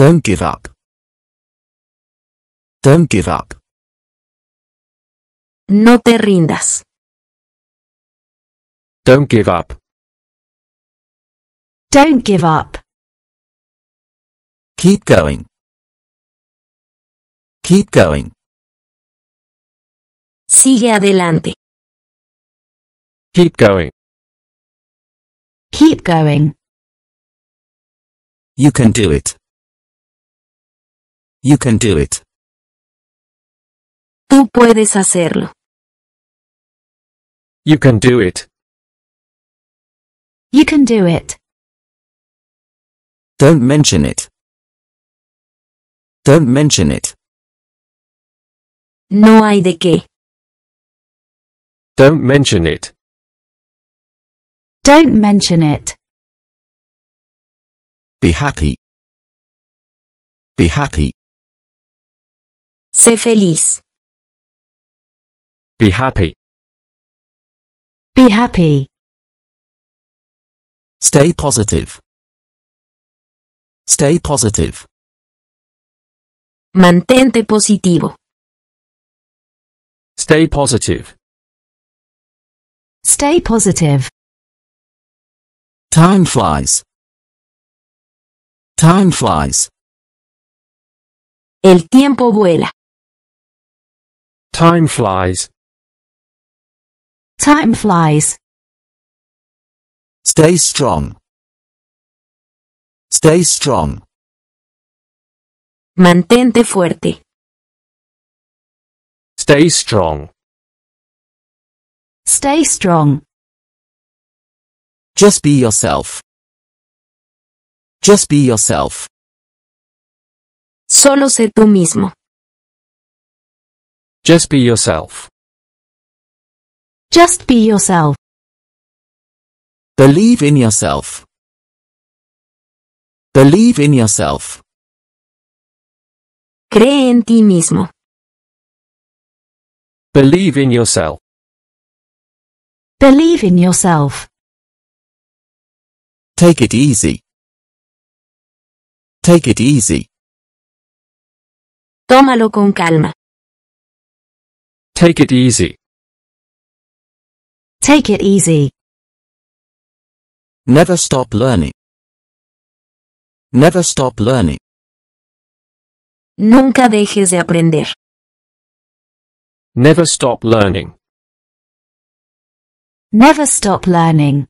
Don't give up. Don't give up. No te rindas. Don't give up. Don't give up. Keep going. Keep going. Sigue adelante. Keep going. Keep going. You can do it. You can do it. Tú puedes hacerlo. You can do it. You can do it. Don't mention it. Don't mention it. No hay de qué. Don't mention it. Don't mention it. Be happy. Be happy. Sé feliz. Be happy. Be happy. Stay positive. Stay positive. Mantente positivo. Stay positive. Stay positive. Time flies. Time flies. El tiempo vuela. Time flies. Time flies. Stay strong. Stay strong. Mantente fuerte. Stay strong. Stay strong. Just be yourself. Just be yourself. Solo sé tú mismo. Just be yourself. Just be yourself. Believe in yourself. Believe in yourself. Cree en ti mismo. Believe in yourself. Believe in yourself. Take it easy. Take it easy. Tómalo con calma. Take it easy. Take it easy. Never stop learning. Never stop learning. Nunca dejes de aprender. Never stop learning. Never stop learning.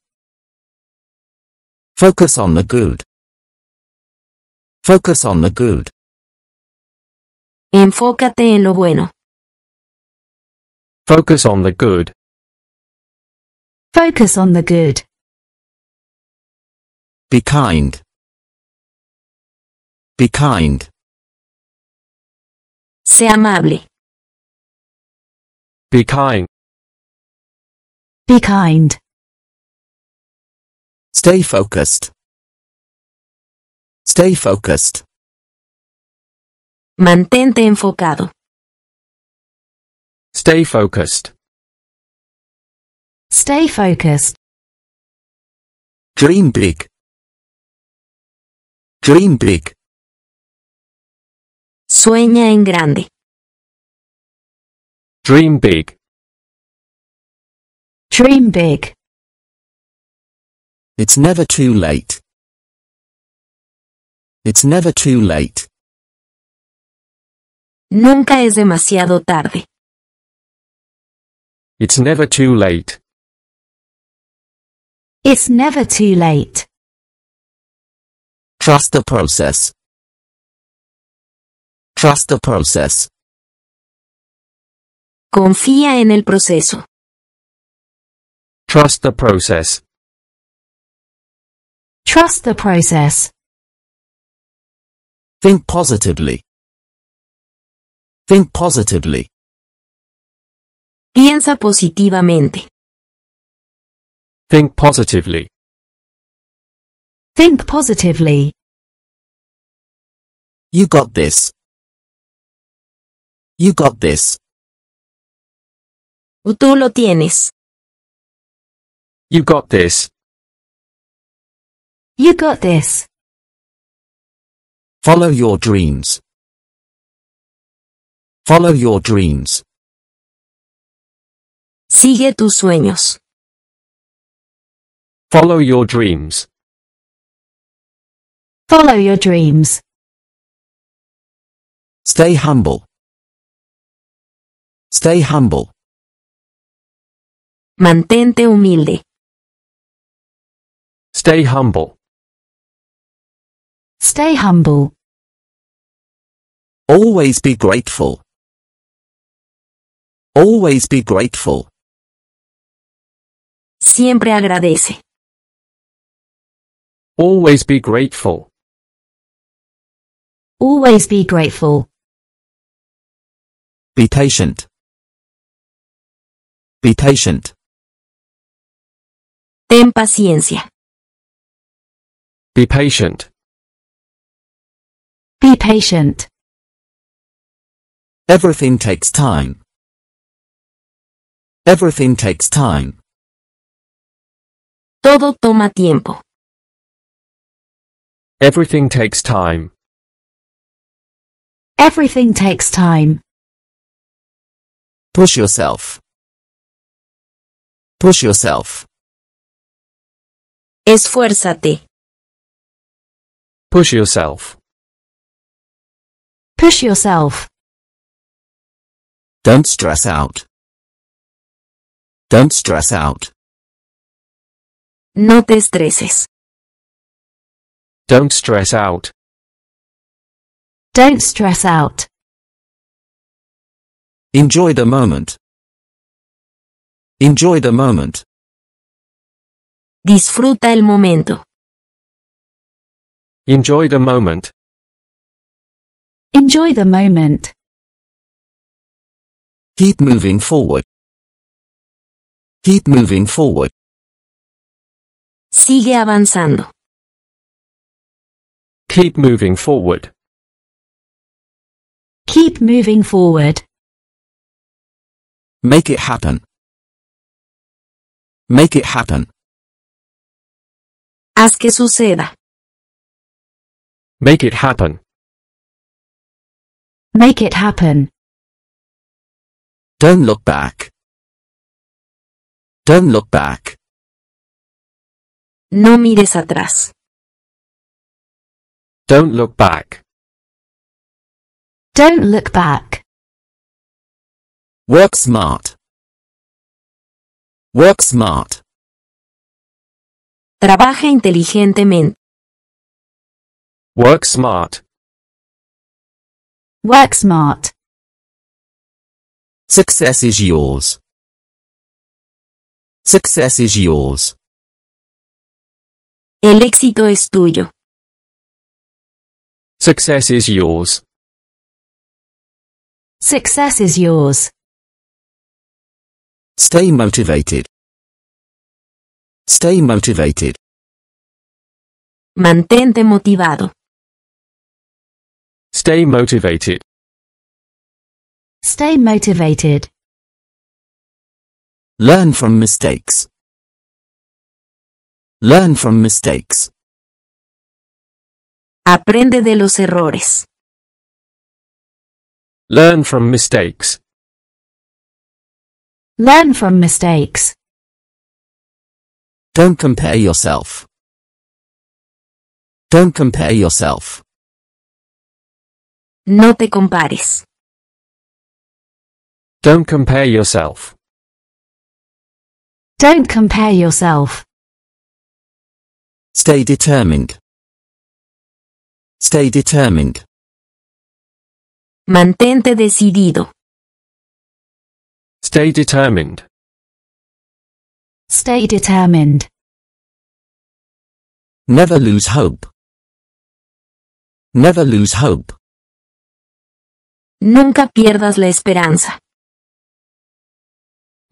Focus on the good. Focus on the good. Enfócate en lo bueno. Focus on the good. Focus on the good. Be kind. Be kind. Sé amable. Be kind. Be kind. Stay focused. Stay focused. Mantente enfocado. Stay focused. Stay focused. Dream big. Dream big. Sueña en grande. Dream big. Dream big. It's never too late. It's never too late. Nunca es demasiado tarde. It's never too late. It's never too late. Trust the process. Trust the process. Confía en el proceso. Trust the process. Trust the process. Think positively. Think positively. Piensa positivamente. Think positively. Think positively. You got this. You got this. Tú lo tienes. You got this. You got this. Follow your dreams. Follow your dreams. Sigue tus sueños. Follow your dreams. Follow your dreams. Stay humble. Stay humble. Mantente humilde. Stay humble. Stay humble. Always be grateful. Always be grateful. Siempre agradece. Always be grateful. Always be grateful. Be patient. Be patient. Ten paciencia. Be patient. Be patient. Everything takes time. Everything takes time. Todo toma tiempo. Everything takes time. Everything takes time. Push yourself. Push yourself. Esfuérzate. Push yourself. Push yourself. Don't stress out. Don't stress out. No te estreses. Don't stress out. Don't stress out. Enjoy the moment. Enjoy the moment. Disfruta el momento. Enjoy the moment. Enjoy the moment. Keep moving forward. Keep moving forward. Sigue avanzando. Keep moving forward. Keep moving forward. Make it happen. Make it happen. Haz que suceda. Make it happen. Make it happen. Don't look back. Don't look back. No mires atrás. Don't look back. Don't look back. Work smart. Work smart. Trabaja inteligentemente. Work smart. Work smart. Success is yours. Success is yours. El éxito es tuyo. Success is yours. Success is yours. Stay motivated. Stay motivated. Mantente motivado. Stay motivated. Stay motivated. Learn from mistakes. Learn from mistakes. Aprende de los errores. Learn from mistakes. Learn from mistakes. Don't compare yourself. Don't compare yourself. No te compares. Don't compare yourself. Don't compare yourself. Stay determined. Stay determined. Mantente decidido. Stay determined. Stay determined. Never lose hope. Never lose hope. Nunca pierdas la esperanza.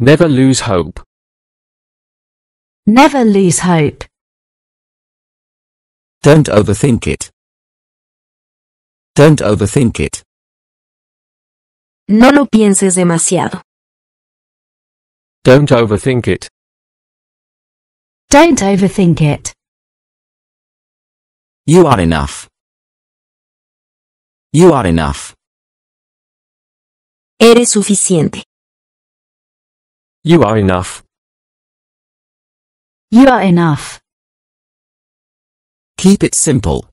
Never lose hope. Never lose hope. Don't overthink it. Don't overthink it. No lo pienses demasiado. Don't overthink it. Don't overthink it. You are enough. You are enough. Eres suficiente. You are enough. You are enough. Keep it simple.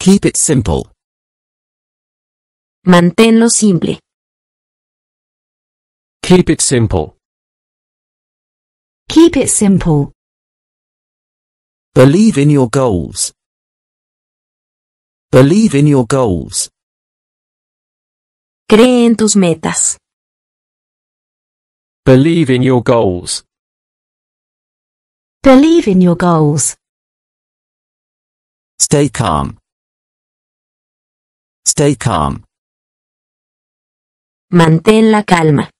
Keep it simple. Manténlo simple. Keep it simple. Keep it simple. Believe in your goals. Believe in your goals. Cree en tus metas. Believe in your goals. Believe in your goals. Stay calm. Stay calm. Mantén la calma.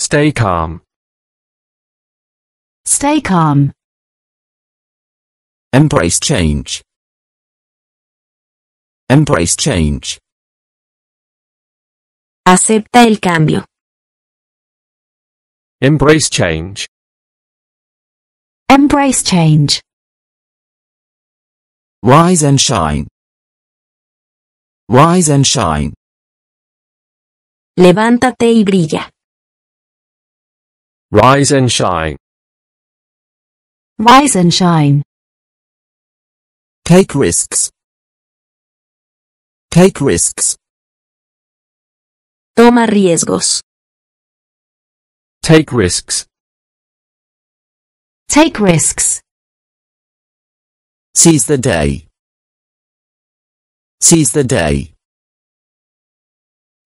Stay calm. Stay calm. Embrace change. Embrace change. Acepta el cambio. Embrace change. Embrace change. Rise and shine. Rise and shine. Levántate y brilla. Rise and shine. Rise and shine. Take risks. Take risks. Toma riesgos. Take risks. Take risks. Seize the day. Seize the day.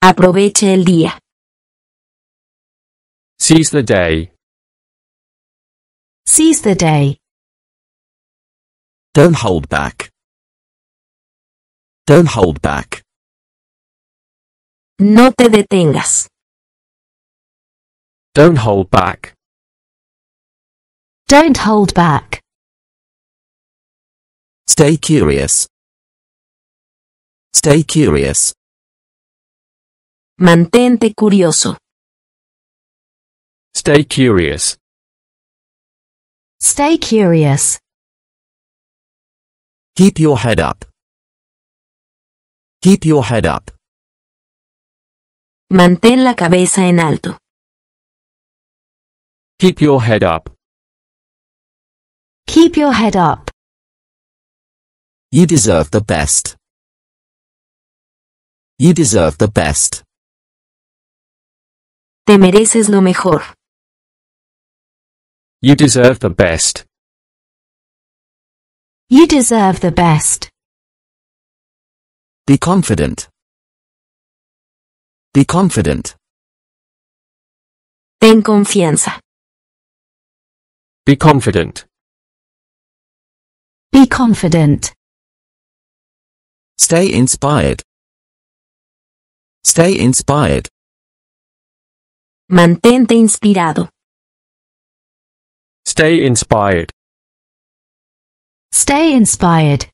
Aproveche el día. Seize the day. Seize the day. Don't hold back. Don't hold back. No te detengas. Don't hold back. Don't hold back. Stay curious. Stay curious. Mantente curioso. Stay curious. Stay curious. Keep your head up. Keep your head up. Mantén la cabeza en alto. Keep your head up. Keep your head up. You deserve the best. You deserve the best. Te mereces lo mejor. You deserve the best. You deserve the best. Be confident. Be confident. Ten confianza. Be confident. Be confident. Stay inspired. Stay inspired. Mantente inspirado. Stay inspired. Stay inspired.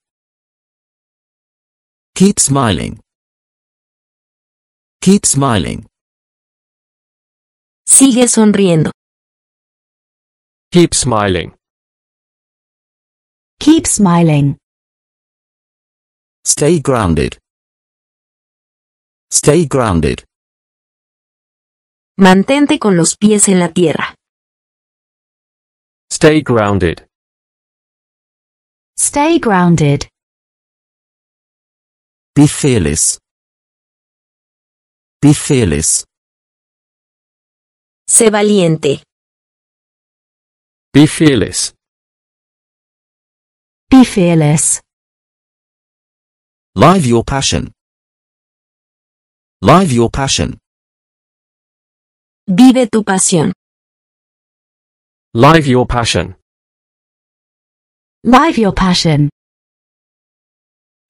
Keep smiling. Keep smiling. Sigue sonriendo. Keep smiling. Keep smiling. Stay grounded. Stay grounded. Mantente con los pies en la tierra. Stay grounded. Stay grounded. Be fearless. Be fearless. Sé valiente. Be fearless. Be fearless. Live your passion. Live your passion. Vive tu pasión. Live your passion. Live your passion.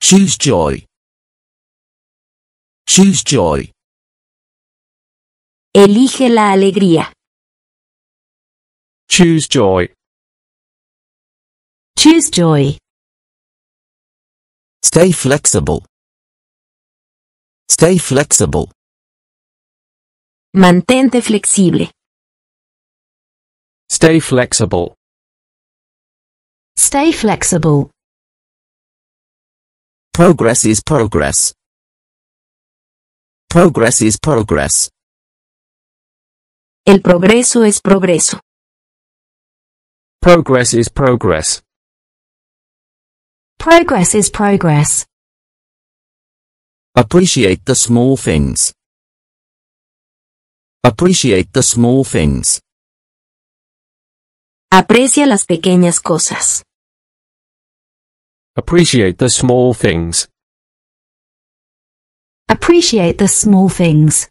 Choose joy. Choose joy. Elige la alegría. Choose joy. Choose joy. Stay flexible. Stay flexible. Mantente flexible. Stay flexible. Stay flexible. Progress is progress. Progress is progress. El progreso es progreso. Progress is progress. Progress is progress. Appreciate the small things. Appreciate the small things. Aprecia las pequeñas cosas. Appreciate the small things. Appreciate the small things.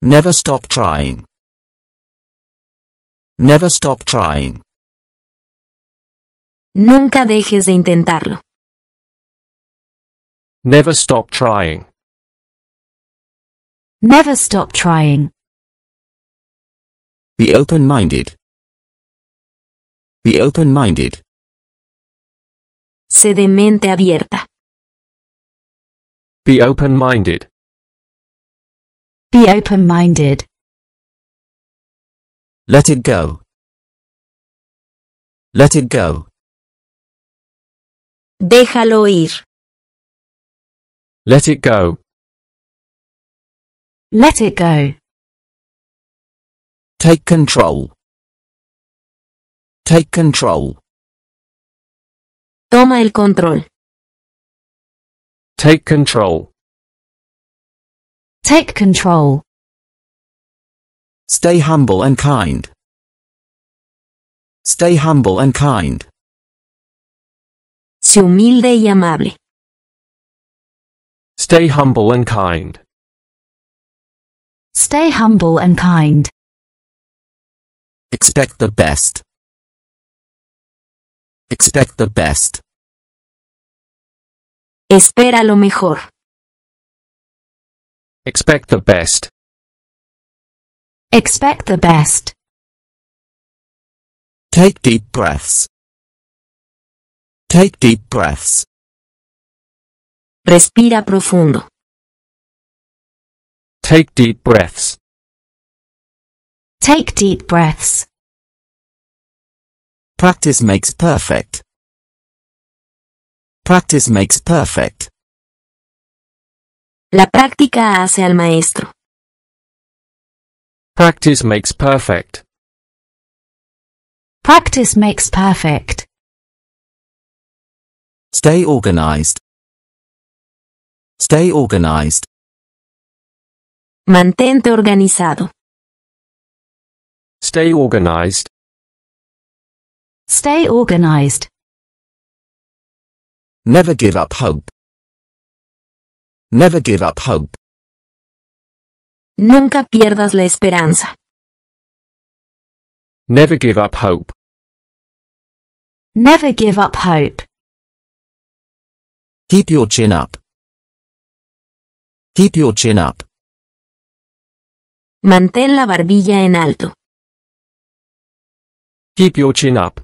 Never stop trying. Never stop trying. Nunca dejes de intentarlo. Never stop trying. Never stop trying. Be open-minded. Be open-minded. Sé de mente abierta. Be open-minded. Be open-minded. Let it go. Let it go. Déjalo ir. Let it go. Let it go. Take control. Take control. Toma el control. Take control. Take control. Stay humble and kind. Stay humble and kind. Sé humilde y amable. Stay humble and kind. Stay humble and kind. Expect the best. Expect the best. Espera lo mejor. Expect the best. Expect the best. Take deep breaths. Take deep breaths. Respira profundo. Take deep breaths. Take deep breaths. Practice makes perfect. Practice makes perfect. La práctica hace al maestro. Practice makes perfect. Practice makes perfect. Stay organized. Stay organized. Mantente organizado. Stay organized. Stay organized. Never give up hope. Never give up hope. Nunca pierdas la esperanza. Never give up hope. Never give up hope. Keep your chin up. Keep your chin up. Mantén la barbilla en alto. Keep your chin up.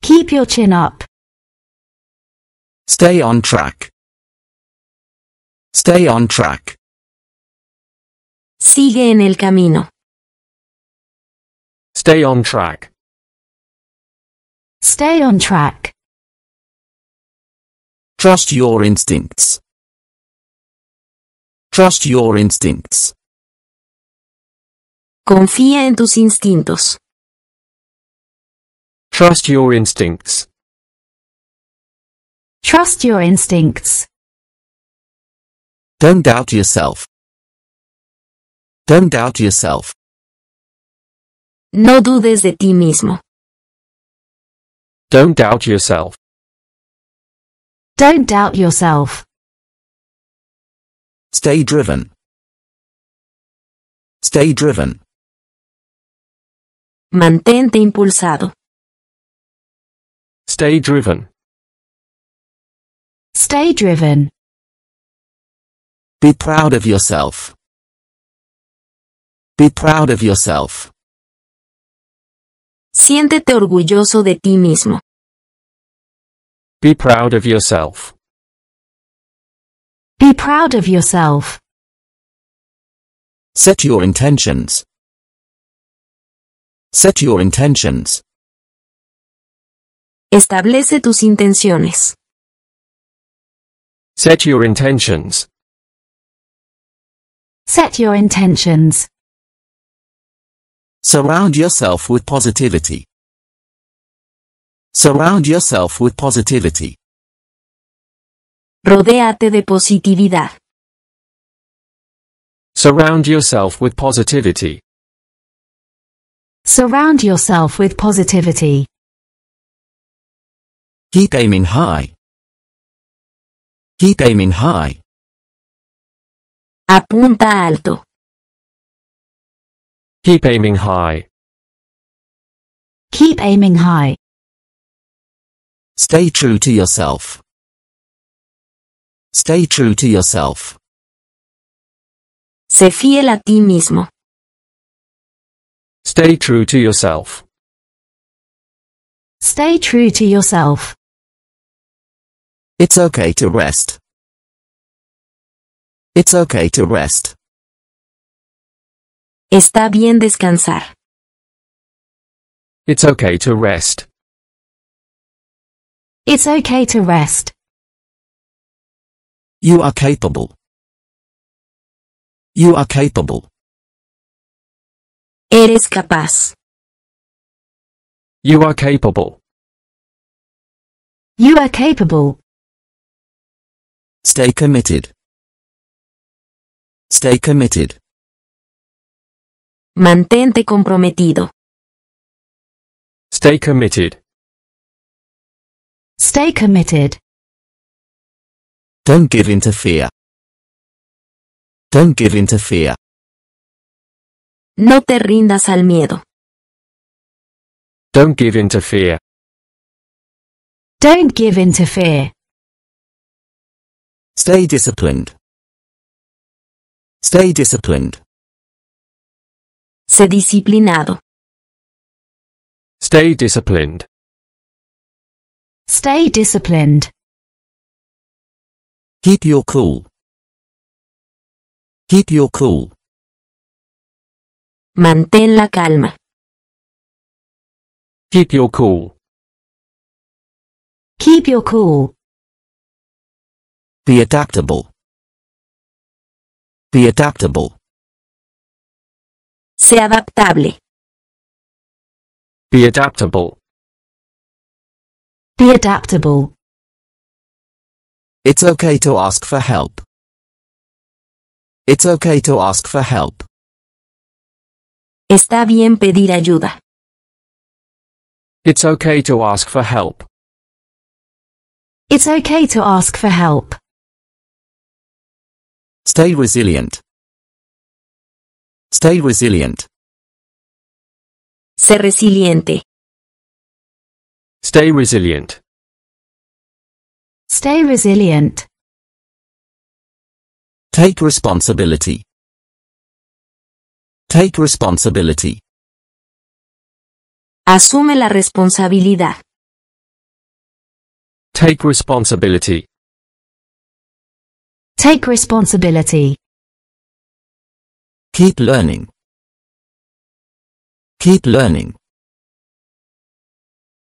Keep your chin up. Stay on track. Stay on track. Sigue en el camino. Stay on track. Stay on track. Trust your instincts. Trust your instincts. Confía en tus instintos. Trust your instincts. Trust your instincts. Don't doubt yourself. Don't doubt yourself. No dudes de ti mismo. Don't doubt yourself. Don't doubt yourself. Stay driven. Stay driven. Mantente impulsado. Stay driven. Stay driven. Be proud of yourself. Be proud of yourself. Siéntete orgulloso de ti mismo. Be proud of yourself. Be proud of yourself. Set your intentions. Set your intentions. Establece tus intenciones. Set your intentions. Set your intentions. Surround yourself with positivity. Surround yourself with positivity. Rodéate de positividad. Surround yourself with positivity. Surround yourself with positivity. Keep aiming high. Keep aiming high. Apunta alto. Keep aiming high. Keep aiming high. Stay true to yourself. Stay true to yourself. Sé fiel a ti mismo. Stay true to yourself. Stay true to yourself. It's okay to rest. It's okay to rest. Está bien descansar. It's okay to rest. It's okay to rest. You are capable. You are capable. Eres capaz. You are capable. You are capable. Stay committed. Stay committed. Mantente comprometido. Stay committed. Stay committed. Don't give in to fear. Don't give in to fear. No te rindas al miedo. Don't give in to fear. Don't give in to fear. Stay disciplined. Stay disciplined. Sé disciplinado. Stay disciplined. Stay disciplined. Keep your cool. Keep your cool. Mantén la calma. Keep your cool. Keep your cool. Be adaptable. Be adaptable. Sé adaptable. Be adaptable. Be adaptable. It's okay to ask for help. It's okay to ask for help. Está bien pedir ayuda. It's okay to ask for help. It's okay to ask for help. Stay resilient. Stay resilient. Sé resiliente. Stay resilient. Stay resilient. Take responsibility. Take responsibility. Asume la responsabilidad. Take responsibility. Take responsibility. Keep learning. Keep learning.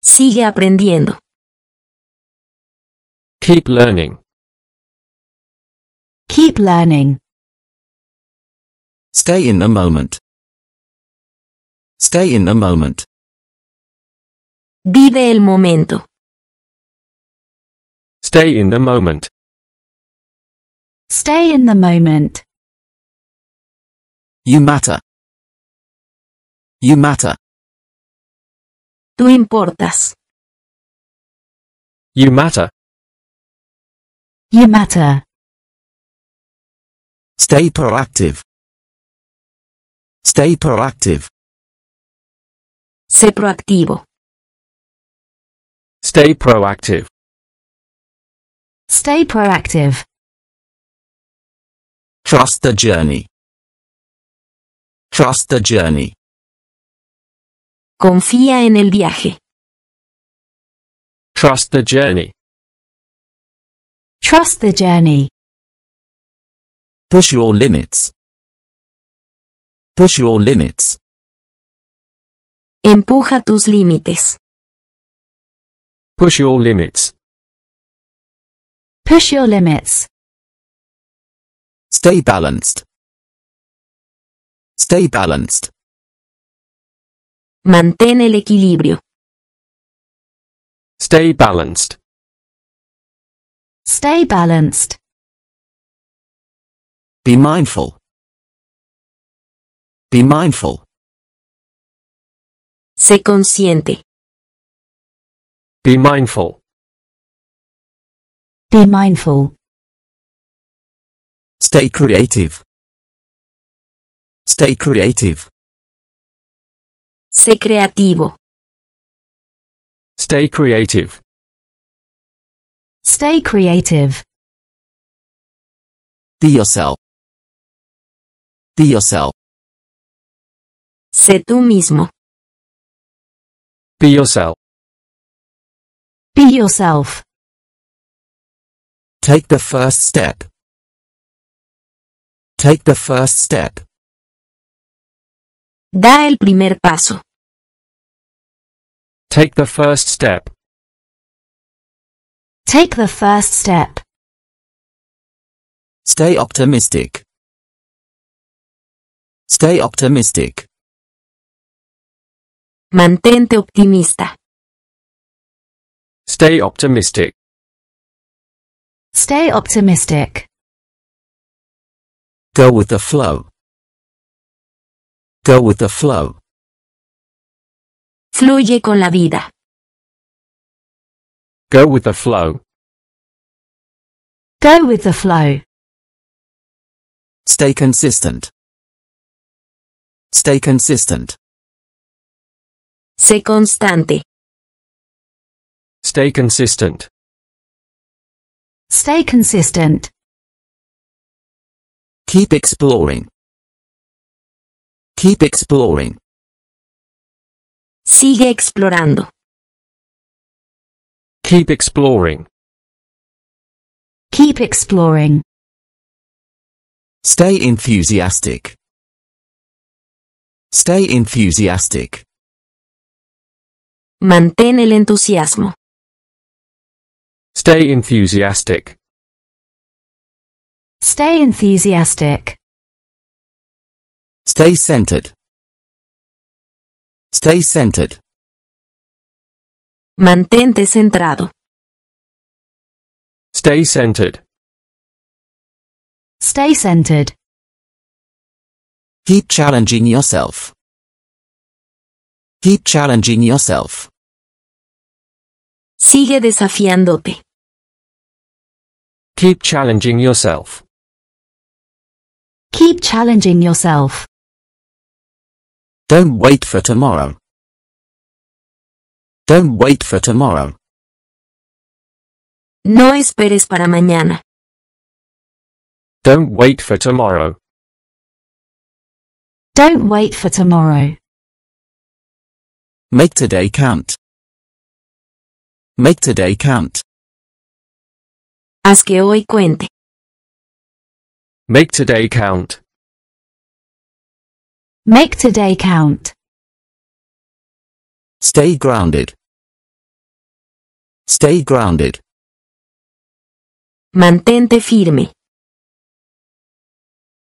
Sigue aprendiendo. Keep learning. Keep learning. Stay in the moment. Stay in the moment. Vive el momento. Stay in the moment. Stay in the moment. You matter. You matter. Tú importas. You matter. You matter. Stay proactive. Stay proactive. Sé proactivo. Stay proactive. Stay proactive. Trust the journey. Trust the journey. Confía en el viaje. Trust the journey. Trust the journey. Push your limits. Push your limits. Empuja tus límites. Push your limits. Push your limits. Stay balanced. Stay balanced. Mantén el equilibrio. Stay balanced. Stay balanced. Be mindful. Be mindful. Sé consciente. Be mindful. Be mindful. Stay creative. Stay creative. Sé creativo. Stay creative. Stay creative. Be yourself. Be yourself. Sé tú mismo. Be yourself. Be yourself. Take the first step. Take the first step. Da el primer paso. Take the first step. Take the first step. Stay optimistic. Stay optimistic. Mantente optimista. Stay optimistic. Stay optimistic. Go with the flow. Go with the flow. Fluye con la vida. Go with the flow. Go with the flow. Stay consistent. Stay consistent. Sé constante. Stay consistent. Stay consistent. Keep exploring. Keep exploring. Sigue explorando. Keep exploring. Keep exploring. Stay enthusiastic. Stay enthusiastic. Mantén el entusiasmo. Stay enthusiastic. Stay enthusiastic. Stay centered. Stay centered. Mantente centrado. Stay centered. Stay centered. Keep challenging yourself. Keep challenging yourself. Sigue desafiándote. Keep challenging yourself. Keep challenging yourself. Don't wait for tomorrow. Don't wait for tomorrow. No esperes para mañana. Don't wait for tomorrow. Don't wait for tomorrow. Make today count. Make today count. Haz que hoy cuente. Make today count. Make today count. Stay grounded. Stay grounded. Mantente firme.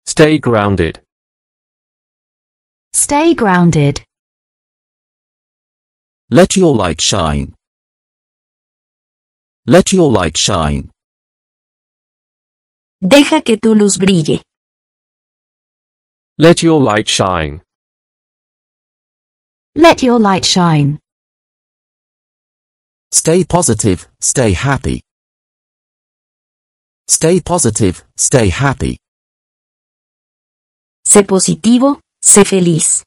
Stay grounded. Stay grounded. Let your light shine. Let your light shine. Deja que tu luz brille. Let your light shine. Let your light shine. Stay positive, stay happy. Stay positive, stay happy. Sé positivo, sé feliz.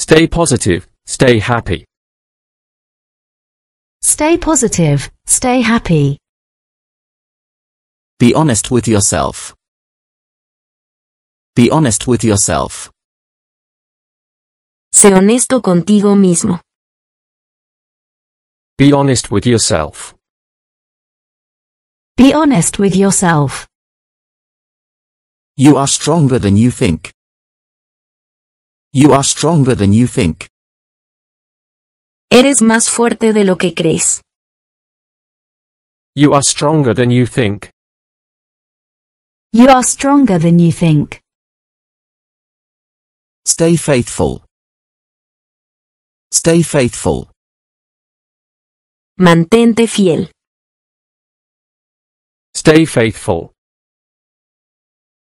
Stay positive. Stay happy. Stay positive. Stay happy. Be honest with yourself. Be honest with yourself. Sé honesto contigo mismo. Be honest with yourself. Be honest with yourself. You are stronger than you think. You are stronger than you think. Eres más fuerte de lo que crees. You are stronger than you think. You are stronger than you think. Stay faithful. Stay faithful. Mantente fiel. Stay faithful.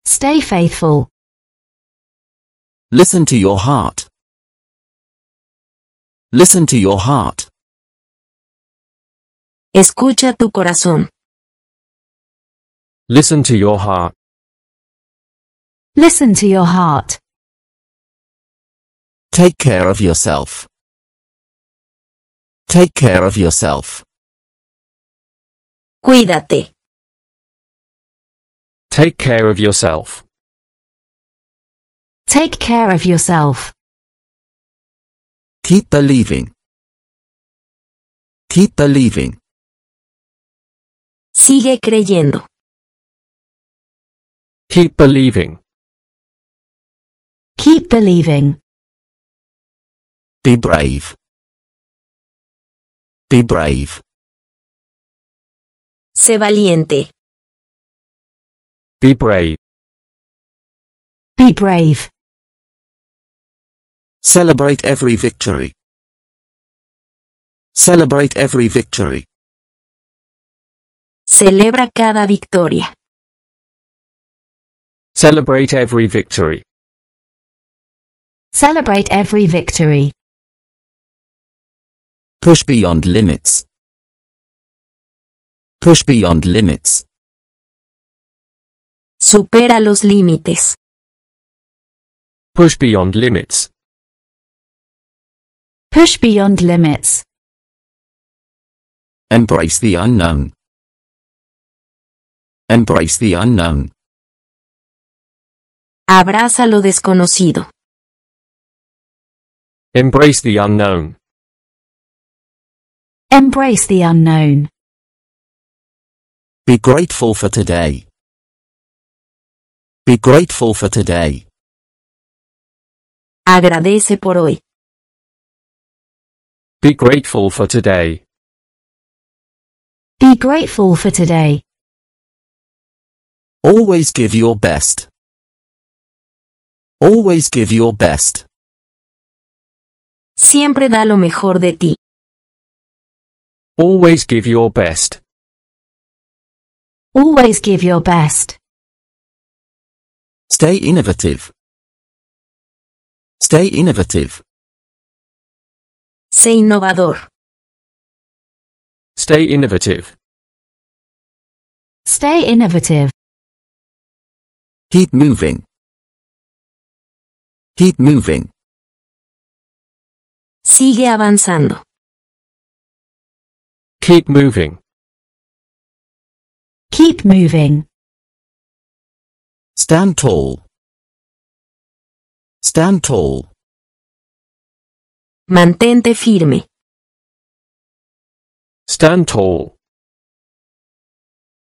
Stay faithful. Listen to your heart. Listen to your heart. Escucha tu corazón. Listen to your heart. Listen to your heart. Take care of yourself. Take care of yourself. Cuídate. Take care of yourself. Take care of yourself. Keep believing. Keep believing. Sigue creyendo. Keep believing. Keep believing. Be brave. Be brave. Sé valiente. Be brave. Be brave. Celebrate every victory. Celebrate every victory. Celebra cada victoria. Celebrate every victory. Celebrate every victory. Push beyond limits. Push beyond limits. Supera los límites. Push beyond limits. Push beyond limits. Embrace the unknown. Embrace the unknown. Abraza lo desconocido. Embrace the unknown. Embrace the unknown. Be grateful for today. Be grateful for today. Agradece por hoy. Be grateful for today. Be grateful for today. Always give your best. Always give your best. Siempre da lo mejor de ti. Always give your best. Always give your best. Stay innovative. Stay innovative. Sé innovador. Stay innovative. Stay innovative. Keep moving. Keep moving. Sigue avanzando. Keep moving. Keep moving. Stand tall. Stand tall. Mantente firme. Stand tall.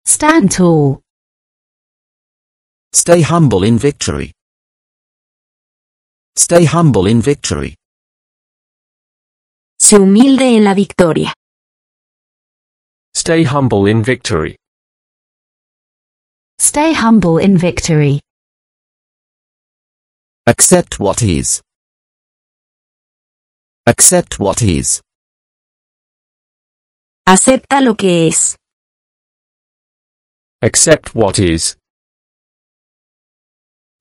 Stand tall. Stay humble in victory. Stay humble in victory. Sé humilde en la victoria. Stay humble in victory. Stay humble in victory. Accept what is. Accept what is. Acepta lo que es. Accept what is.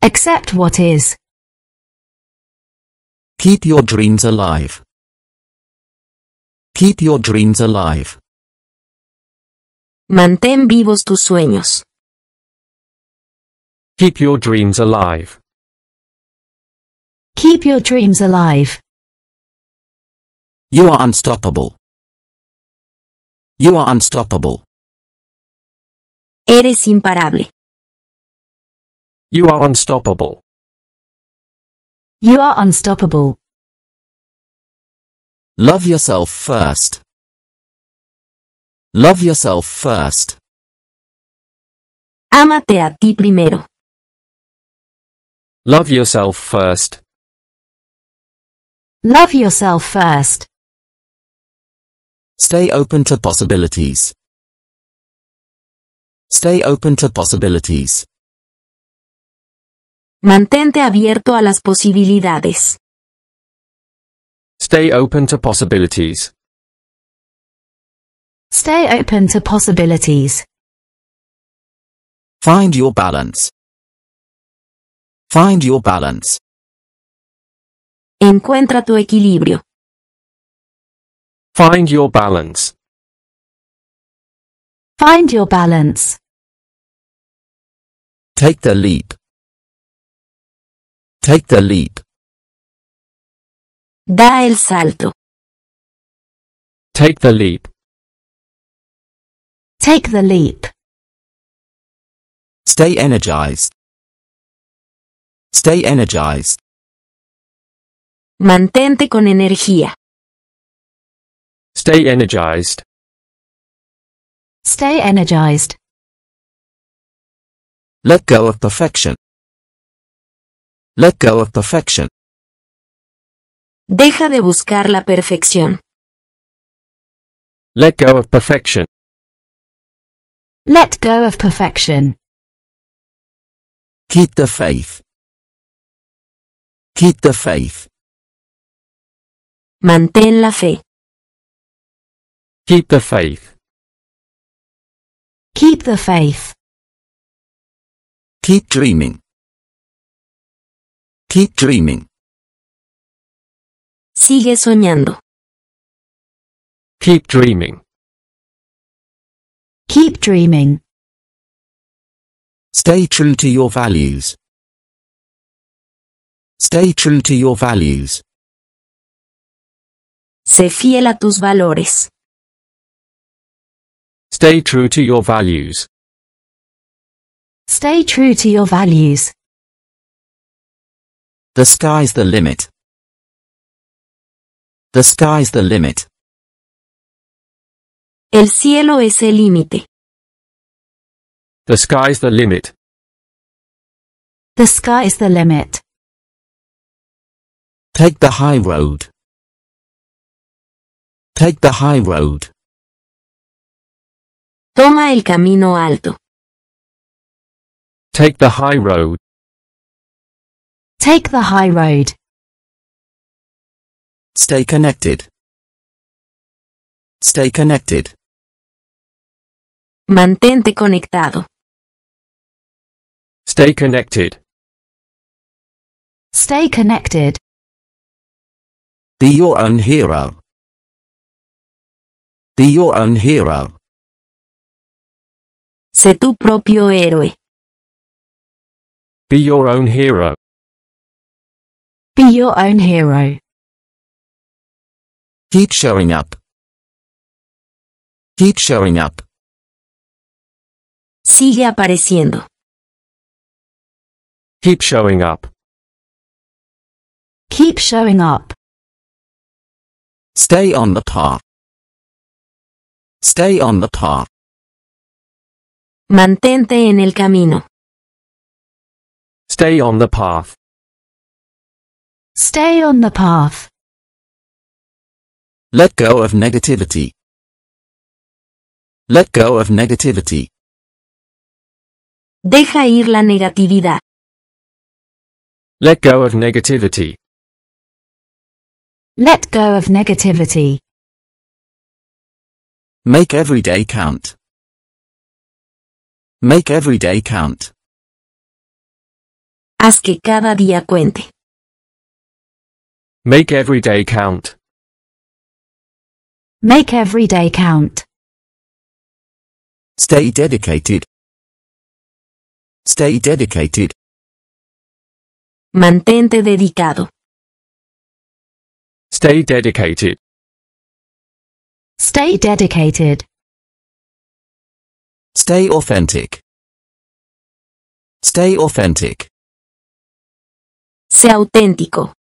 Accept what is. Keep your dreams alive. Keep your dreams alive. Mantén vivos tus sueños. Keep your dreams alive. Keep your dreams alive. You are unstoppable. You are unstoppable. Eres imparable. You are unstoppable. You are unstoppable. Love yourself first. Love yourself first. Ámate a ti primero. Love yourself first. Love yourself first. Stay open to possibilities. Stay open to possibilities. Mantente abierto a las posibilidades. Stay open to possibilities. Stay open to possibilities. Find your balance. Find your balance. Encuentra tu equilibrio. Find your balance. Find your balance. Take the leap. Take the leap. Da el salto. Take the leap. Take the leap. Stay energized. Stay energized. Mantente con energía. Stay energized. Stay energized. Let go of perfection. Let go of perfection. Deja de buscar la perfección. Let go of perfection. Let go of perfection. Keep the faith. Keep the faith. Mantén la fe. Keep the faith. Keep the faith. Keep dreaming. Keep dreaming. Sigue soñando. Keep dreaming. Keep dreaming. Stay true to your values. Stay true to your values. Sé fiel a tus valores. Stay true to your values. Stay true to your values. The sky's the limit. The sky's the limit. El cielo es el límite. The sky's the limit. The sky is the limit. Take the high road. Take the high road. Toma el camino alto. Take the high road. Take the high road. Stay connected. Stay connected. Mantente conectado. Stay connected. Stay connected. Be your own hero. Be your own hero. Sé tu propio héroe. Be your own hero. Be your own hero. Keep showing up. Keep showing up. Sigue apareciendo. Keep showing up. Keep showing up. Stay on the path. Stay on the path. Mantente en el camino. Stay on the path. Stay on the path. Let go of negativity. Let go of negativity. Deja ir la negatividad. Let go of negativity. Let go of negativity. Make every day count. Make every day count. Haz que cada día cuente. Make every day count. Make every day count. Stay dedicated. Stay dedicated. Mantente dedicado. Stay dedicated. Stay dedicated. Stay authentic. Stay authentic. Sé auténtico.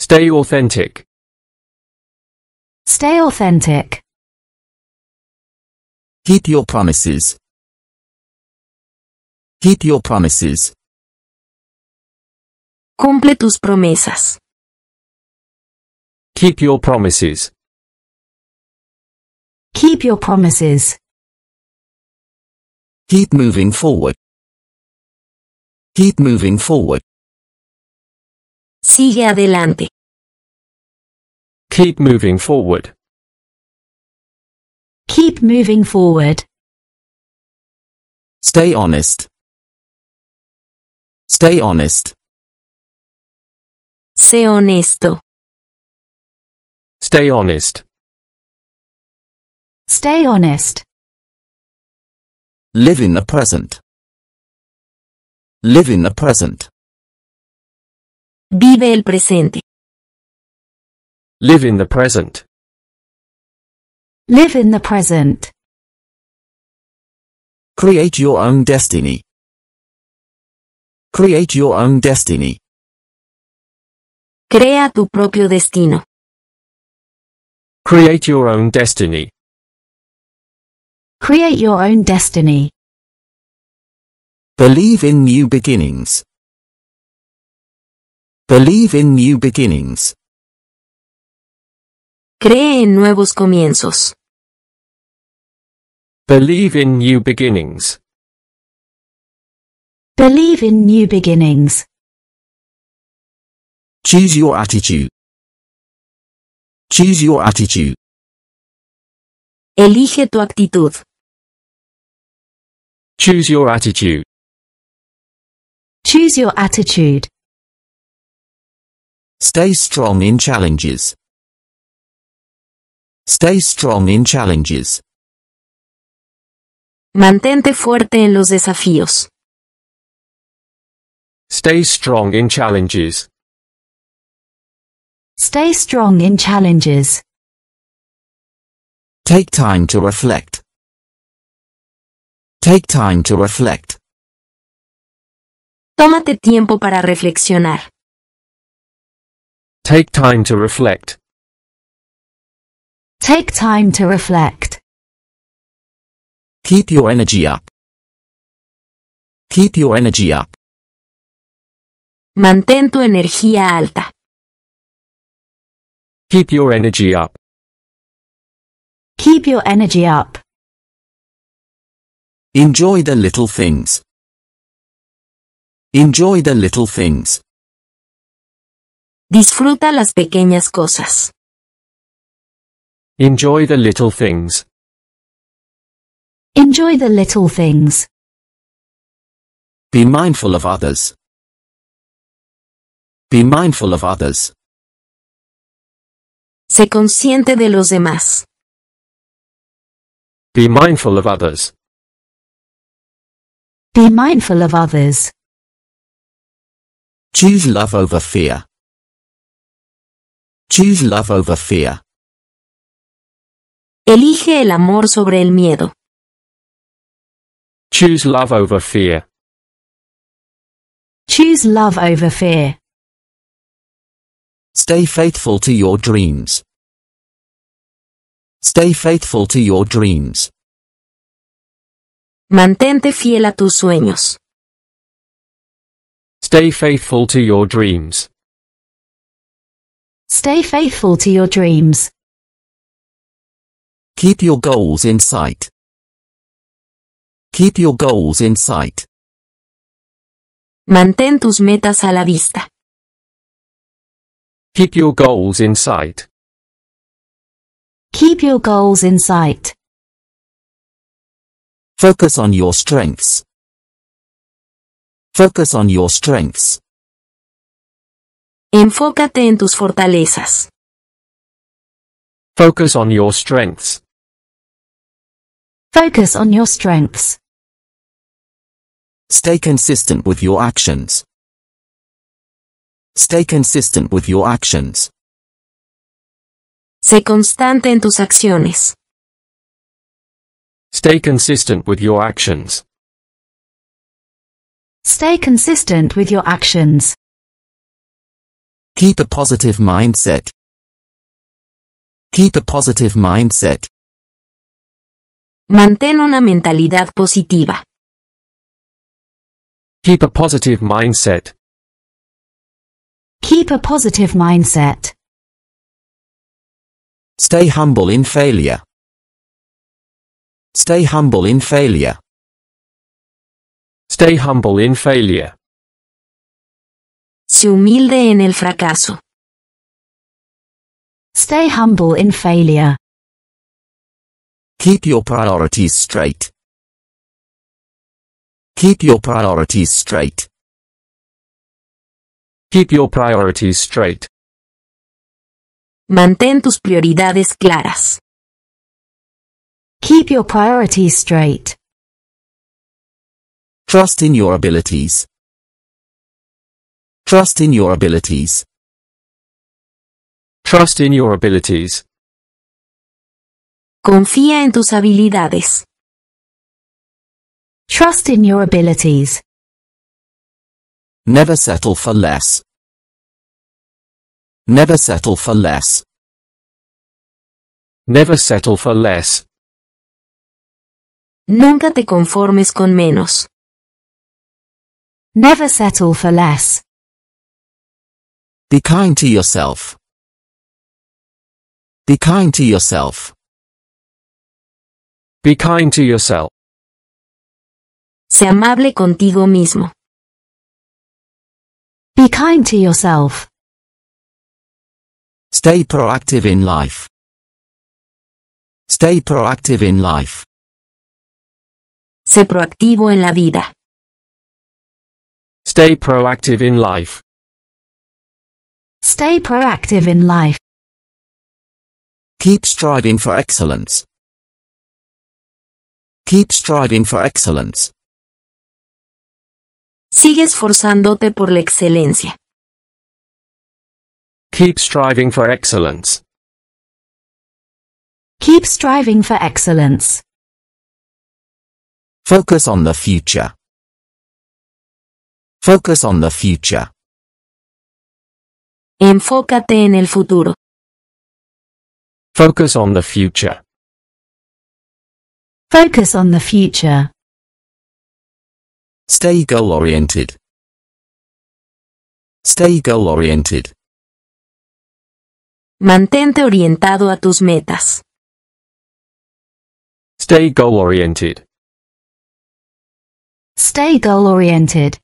Stay authentic. Stay authentic. Keep your promises. Keep your promises. Cumple tus promesas. Keep your promises. Keep your promises. Keep moving forward. Keep moving forward. Sigue adelante. Keep moving forward. Keep moving forward. Stay honest. Stay honest. Sé honesto. Stay honest. Stay honest. Live in the present. Live in the present. Vive el presente. Live in the present. Live in the present. Create your own destiny. Create your own destiny. Crea tu propio destino. Create your own destiny. Create your own destiny. Believe in new beginnings. Believe in new beginnings. Cree en nuevos comienzos. Believe in new beginnings. Believe in new beginnings. Choose your attitude. Choose your attitude. Elige tu actitud. Choose your attitude. Choose your attitude. Stay strong in challenges. Stay strong in challenges. Mantente fuerte en los desafíos. Stay strong in challenges. Stay strong in challenges. Take time to reflect. Take time to reflect. Tómate tiempo para reflexionar. Take time to reflect. Take time to reflect. Keep your energy up. Keep your energy up. Mantén tu energía alta. Keep your energy up. Keep your energy up. Enjoy the little things. Enjoy the little things. Disfruta las pequeñas cosas. Enjoy the little things. Enjoy the little things. Be mindful of others. Be mindful of others. Sé consciente de los demás. Be mindful of others. Be mindful of others. Choose love over fear. Choose love over fear. Elige el amor sobre el miedo. Choose love over fear. Choose love over fear. Stay faithful to your dreams. Stay faithful to your dreams. Mantente fiel a tus sueños. Stay faithful to your dreams. Stay faithful to your dreams. Keep your goals in sight. Keep your goals in sight. Mantén tus metas a la vista. Keep your goals in sight. Keep your goals in sight. Focus on your strengths. Focus on your strengths. Enfócate en tus fortalezas. Focus on your strengths. Focus on your strengths. Stay consistent with your actions. Stay consistent with your actions. Sé constante en tus acciones. Stay consistent with your actions. Stay consistent with your actions. Keep a positive mindset. Keep a positive mindset. Mantén una mentalidad positiva. Keep a positive mindset. Keep a positive mindset. Stay humble in failure. Stay humble in failure. Stay humble in failure. Se humilde en el fracaso. Stay humble in failure. Keep your priorities straight. Keep your priorities straight. Keep your priorities straight. Mantén tus prioridades claras. Keep your priorities straight. Trust in your abilities. Trust in your abilities. Trust in your abilities. Confía en tus habilidades. Trust in your abilities. Never settle for less. Never settle for less. Never settle for less. Nunca te conformes con menos. Never settle for less. Be kind to yourself. Be kind to yourself. Be kind to yourself. Sé amable contigo mismo. Be kind to yourself. Stay proactive in life. Stay proactive in life. Sé proactivo en la vida. Stay proactive in life. Stay proactive in life. Keep striving for excellence. Keep striving for excellence. Sigue esforzándote por la excelencia. Keep striving for excellence. Keep striving for excellence. Focus on the future. Focus on the future. Enfócate en el futuro. Focus on the future. Focus on the future. Stay goal oriented. Stay goal oriented. Mantente orientado a tus metas. Stay goal oriented. Stay goal oriented.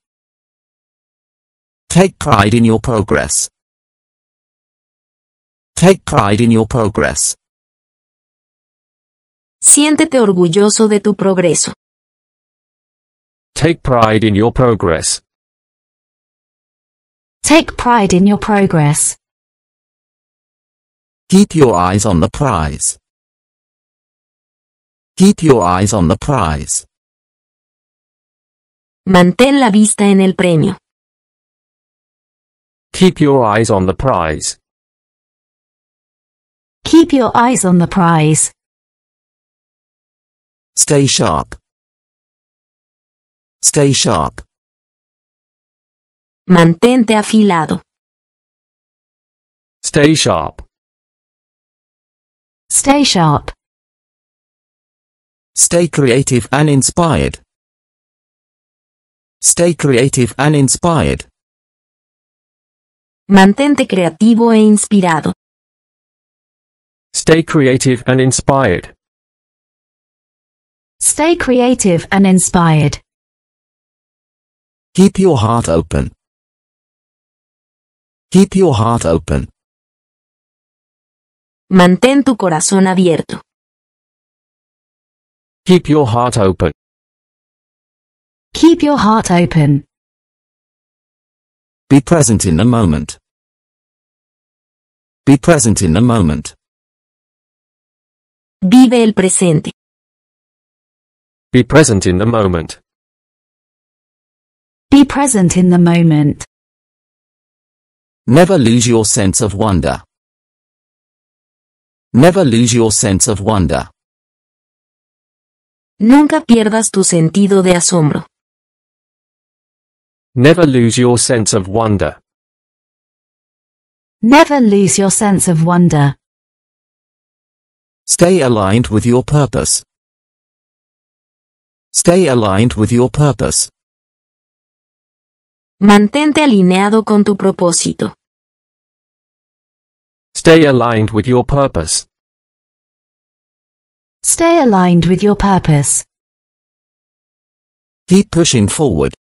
Take pride in your progress. Take pride in your progress. Siéntete orgulloso de tu progreso. Take pride in your progress. Take pride in your progress. Keep your eyes on the prize. Keep your eyes on the prize. Mantén la vista en el premio. Keep your eyes on the prize. Keep your eyes on the prize. Stay sharp. Stay sharp. Mantente afilado. Stay sharp. Stay sharp. Stay creative and inspired. Stay creative and inspired. Mantente creativo e inspirado. Stay creative and inspired. Stay creative and inspired. Keep your heart open. Keep your heart open. Mantén tu corazón abierto. Keep your heart open. Keep your heart open. Be present in the moment. Be present in the moment. Vive el presente. Be present in the moment. Be present in the moment. Never lose your sense of wonder. Never lose your sense of wonder. Nunca pierdas tu sentido de asombro. Never lose your sense of wonder. Never lose your sense of wonder. Stay aligned with your purpose. Stay aligned with your purpose. Mantente alineado con tu propósito. Stay aligned with your purpose. Stay aligned with your purpose. Keep pushing forward.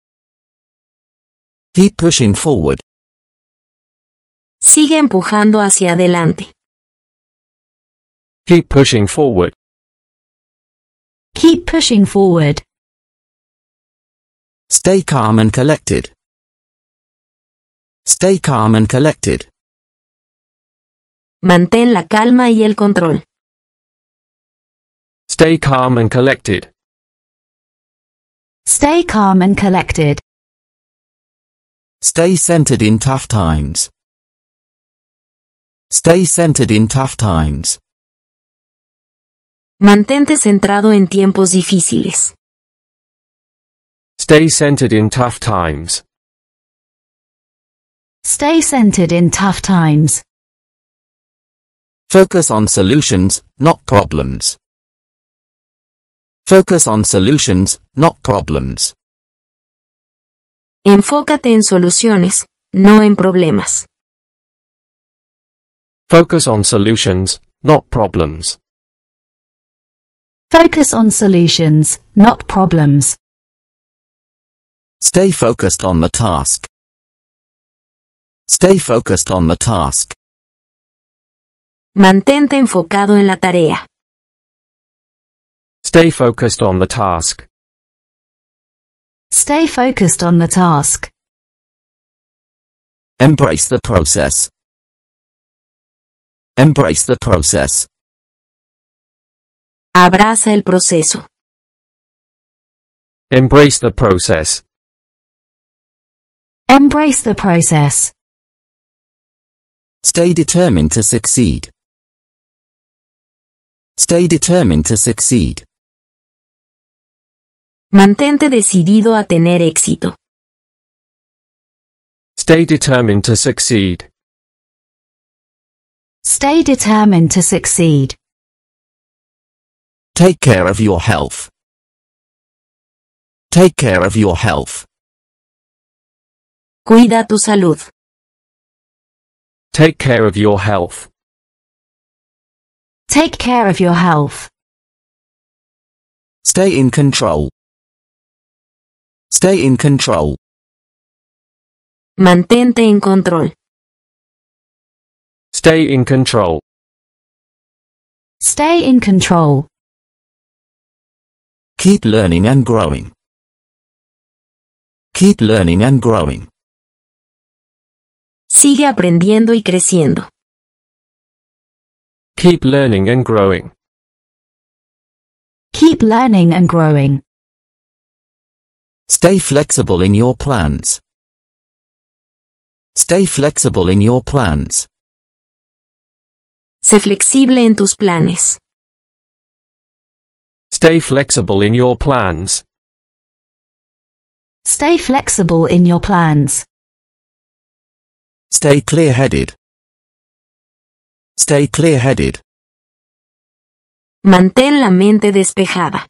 Keep pushing forward. Sigue empujando hacia adelante. Keep pushing forward. Keep pushing forward. Stay calm and collected. Stay calm and collected. Mantén la calma y el control. Stay calm and collected. Stay calm and collected. Stay centered in tough times. Stay centered in tough times. Mantente centrado en tiempos difíciles. Stay centered in tough times. Stay centered in tough times. Focus on solutions, not problems. Focus on solutions, not problems. Enfócate en soluciones, no en problemas. Focus on solutions, not problems. Focus on solutions, not problems. Stay focused on the task. Stay focused on the task. Mantente enfocado en la tarea. Stay focused on the task. Stay focused on the task. Embrace the process. Embrace the process. Abraza el proceso. Embrace the process. Embrace the process. Stay determined to succeed. Stay determined to succeed. Mantente decidido a tener éxito. Stay determined to succeed. Stay determined to succeed. Take care of your health. Take care of your health. Cuida tu salud. Take care of your health. Take care of your health. Stay in control. Stay in control. Mantente en control. Stay in control. Stay in control. Keep learning and growing. Keep learning and growing. Sigue aprendiendo y creciendo. Keep learning and growing. Keep learning and growing. Stay flexible in your plans. Stay flexible in your plans. Sé flexible en tus planes. Stay flexible in your plans. Stay flexible in your plans. Stay clear-headed. Stay clear-headed. Mantén la mente despejada.